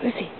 Pues sí.